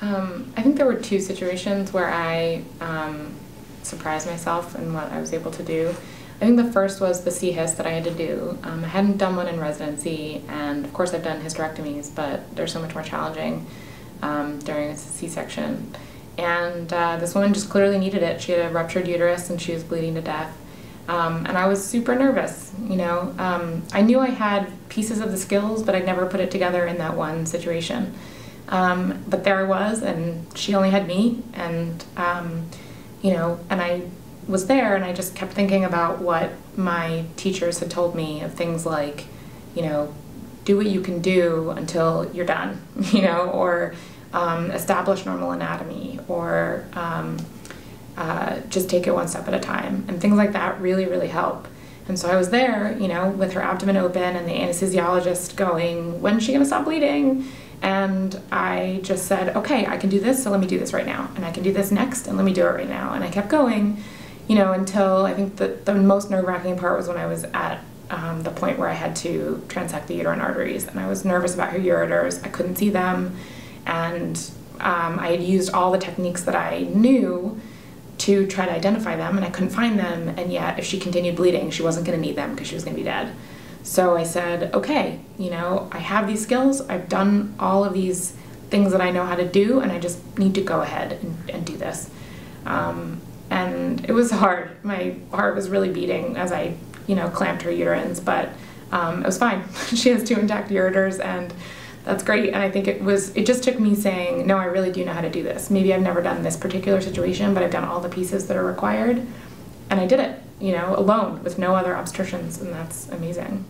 Um, I think there were two situations where I um, surprised myself in what I was able to do. I think the first was the C-hyst that I had to do. Um, I hadn't done one in residency, and of course I've done hysterectomies, but they're so much more challenging um, during a C-section. And uh, this woman just clearly needed it. She had a ruptured uterus and she was bleeding to death. Um, and I was super nervous, you know. Um, I knew I had pieces of the skills, but I'd never put it together in that one situation. Um, but there I was, and she only had me, and um, you know, and I was there, and I just kept thinking about what my teachers had told me of things like, you know, do what you can do until you're done, you know, or um, establish normal anatomy, or um, uh, just take it one step at a time, and things like that really, really help. And so I was there, you know, with her abdomen open and the anesthesiologist going, when's she gonna stop bleeding? And I just said, okay, I can do this, so let me do this right now. And I can do this next, and let me do it right now. And I kept going, you know, until I think the, the most nerve wracking part was when I was at um, the point where I had to transect the uterine arteries. And I was nervous about her ureters. I couldn't see them. And um, I had used all the techniques that I knew to try to identify them, and I couldn't find them. And yet, if she continued bleeding, she wasn't going to need them because she was going to be dead. So I said, okay, you know, I have these skills, I've done all of these things that I know how to do, and I just need to go ahead and, and do this. Um, and it was hard. My heart was really beating as I, you know, clamped her uterines, but um, it was fine. she has two intact ureters, and that's great. And I think it was, it just took me saying, no, I really do know how to do this. Maybe I've never done this particular situation, but I've done all the pieces that are required, and I did it you know, alone with no other obstetricians, and that's amazing.